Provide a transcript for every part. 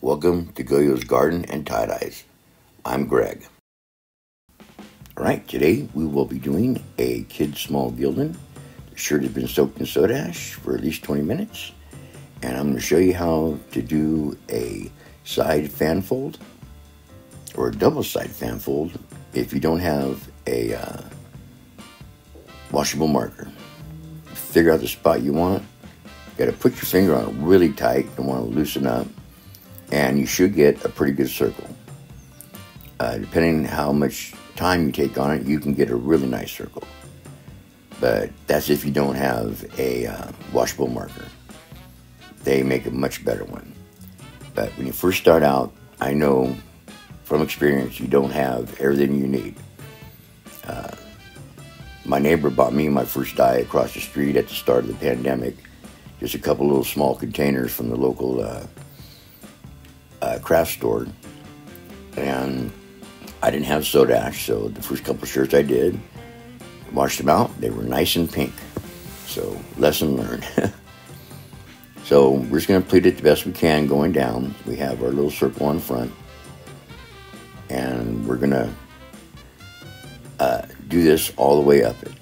Welcome to Goyo's Garden and Tie Dyes. I'm Greg. Alright, today we will be doing a kid's small Gildan. The shirt has been soaked in soda ash for at least 20 minutes. And I'm going to show you how to do a side fan fold or a double side fan fold if you don't have a uh, washable marker. Figure out the spot you want. You got to put your finger on it really tight. Don't want to loosen up. And you should get a pretty good circle. Uh, depending how much time you take on it, you can get a really nice circle. But that's if you don't have a uh, washable marker. They make a much better one. But when you first start out, I know from experience you don't have everything you need. Uh, my neighbor bought me my first dye across the street at the start of the pandemic. Just a couple little small containers from the local craft store. And I didn't have soda ash, so the first couple shirts I did, washed them out. They were nice and pink. So, lesson learned. so, we're just going to pleat it the best we can going down. We have our little circle on front. And we're going to uh, do this all the way up it.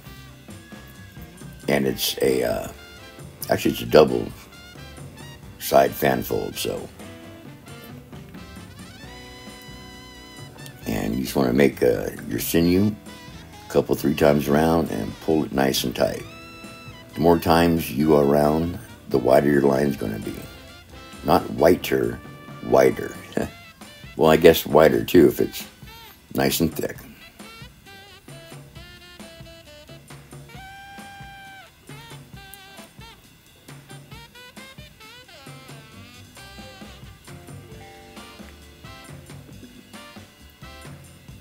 And it's a, uh, actually it's a double side fan fold, so. Want to make uh, your sinew a couple, three times around and pull it nice and tight. The more times you go around, the wider your line is going to be. Not whiter, wider. well, I guess wider too if it's nice and thick.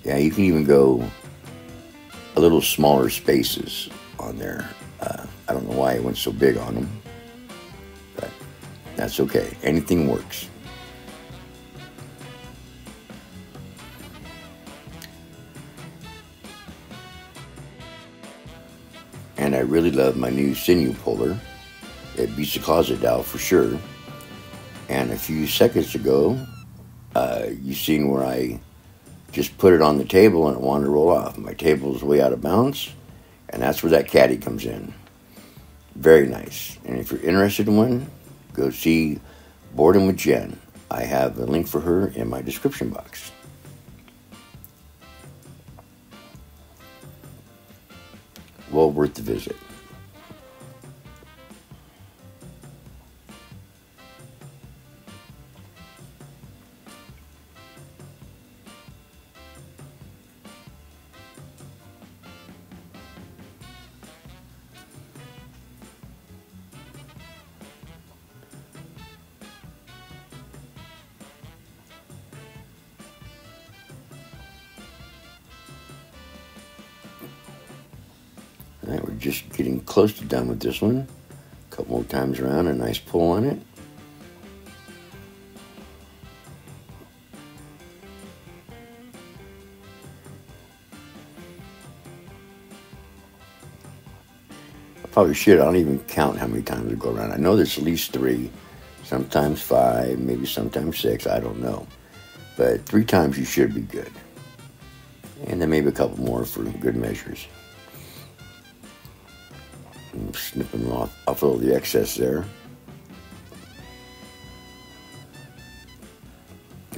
Yeah, you can even go a little smaller spaces on there. Uh, I don't know why it went so big on them, but that's okay. Anything works. And I really love my new sinew puller. It beats the closet dowel for sure. And a few seconds ago, uh, you seen where I just put it on the table and it wanted to roll off. My table is way out of bounds, and that's where that caddy comes in. Very nice. And if you're interested in one, go see Boredom with Jen. I have a link for her in my description box. Well worth the visit. All right, we're just getting close to done with this one. A couple more times around, a nice pull on it. I probably should. I don't even count how many times I go around. I know there's at least three, sometimes five, maybe sometimes six. I don't know. But three times you should be good. And then maybe a couple more for good measures. Snipping off, off all the excess there.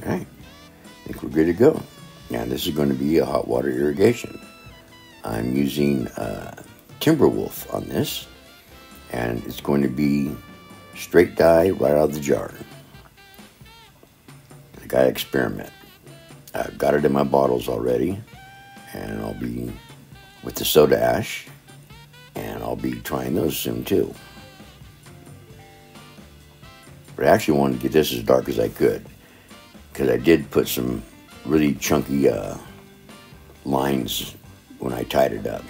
All right, I think we're good to go. Now this is going to be a hot water irrigation. I'm using uh, Timberwolf on this, and it's going to be straight dye right out of the jar. I got to experiment. I've got it in my bottles already, and I'll be with the soda ash I'll be trying those soon too. But I actually wanted to get this as dark as I could because I did put some really chunky uh, lines when I tied it up.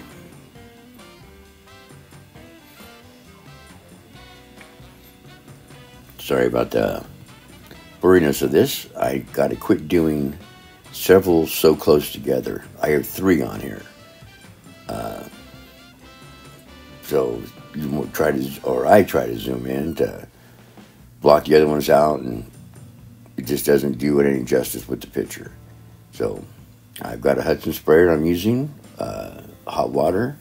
Sorry about the blurriness of this. I got to quit doing several so close together. I have three on here. Uh, so you try to, or I try to zoom in to block the other ones out and it just doesn't do it any justice with the picture. So I've got a Hudson sprayer I'm using, uh, hot water.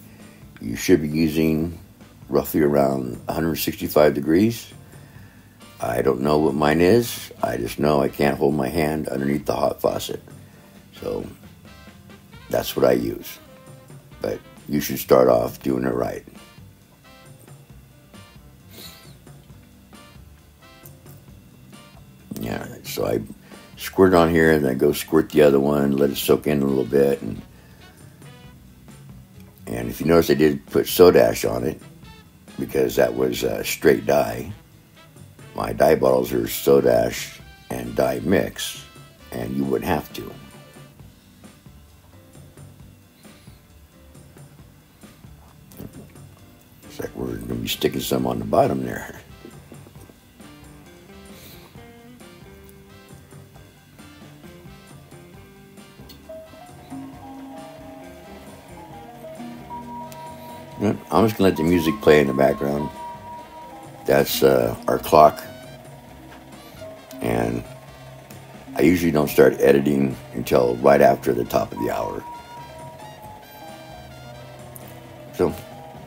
You should be using roughly around 165 degrees. I don't know what mine is. I just know I can't hold my hand underneath the hot faucet. So that's what I use. But you should start off doing it right. So I squirt on here and then go squirt the other one, let it soak in a little bit. And, and if you notice, I did put soda ash on it because that was a straight dye. My dye bottles are soda ash and dye mix, and you wouldn't have to. Looks like we're going to be sticking some on the bottom there. I'm just to let the music play in the background. That's uh, our clock. And I usually don't start editing until right after the top of the hour. So,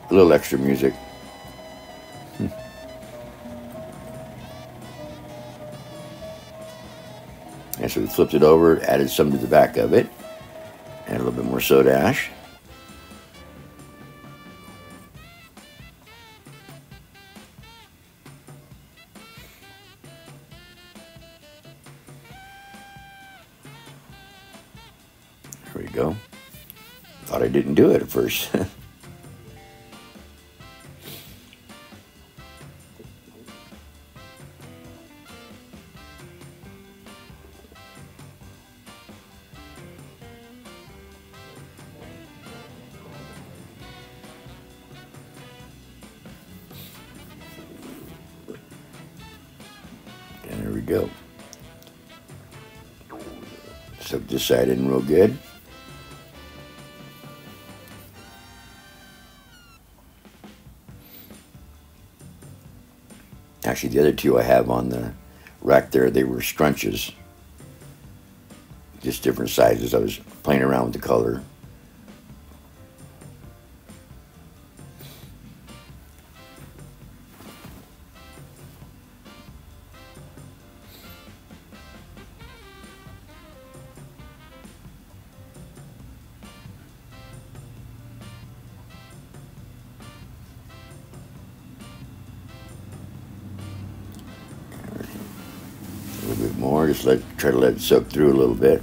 a little extra music. and so we flipped it over, added some to the back of it, and a little bit more soda ash. There we go. Thought I didn't do it at first. go. Soak this side in real good. Actually, the other two I have on the rack there, they were scrunches. Just different sizes. I was playing around with the color. More. Just let try to let it soak through a little bit.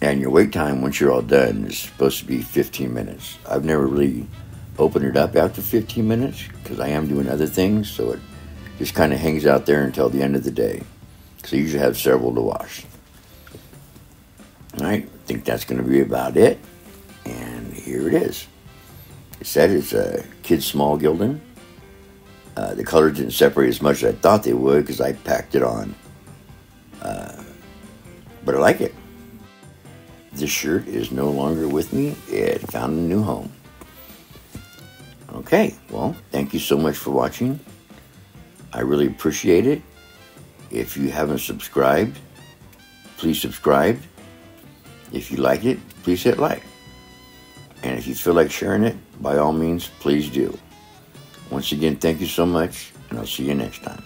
And your wait time once you're all done is supposed to be 15 minutes. I've never really opened it up after 15 minutes because I am doing other things, so it just kind of hangs out there until the end of the day. So you usually have several to wash. All right, I think that's going to be about it. And here it is. It said it's a kid small Gildan. Uh, the colors didn't separate as much as I thought they would because I packed it on. Uh, but I like it. This shirt is no longer with me. It found a new home. Okay, well, thank you so much for watching. I really appreciate it. If you haven't subscribed, please subscribe. If you like it, please hit like. And if you feel like sharing it, by all means, please do. Once again, thank you so much, and I'll see you next time.